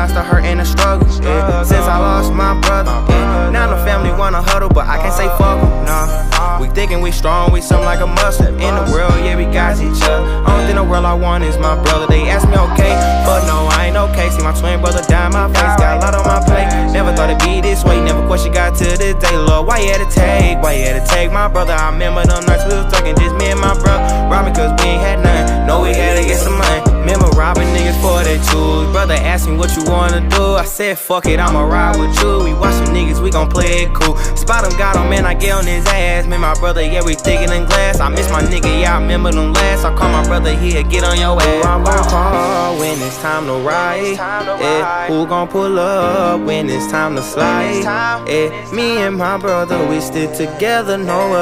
eyes, the hurt and the struggle. Yeah. Since I lost my brother, yeah. now the family wanna huddle, but I can't say fuck em, nah. We thinking we strong, we something like a muscle. In the world, yeah, we got each other. Only thing the world I want is my brother. They ask me okay, but no, I ain't okay. See my twin brother die my face, got a lot on my plate. Never thought it'd be this way, never question got to this day. Lord, why you had to take? Why you had to take my brother? I remember them nights we was talking, just me and for their tools. Brother asked me what you wanna do. I said, fuck it, I'ma ride with you. We watch some niggas, we gon' play it cool. Spot him, got him, man, I get on his ass. Man, my brother, yeah, we thicker than glass. I miss my nigga, yeah, I remember them last. I call my brother here, get on your ass. Who I'm gon' call when it's time to ride? Yeah, who gon' pull up when it's time to slide? Yeah, me and my brother, we stick together, no other.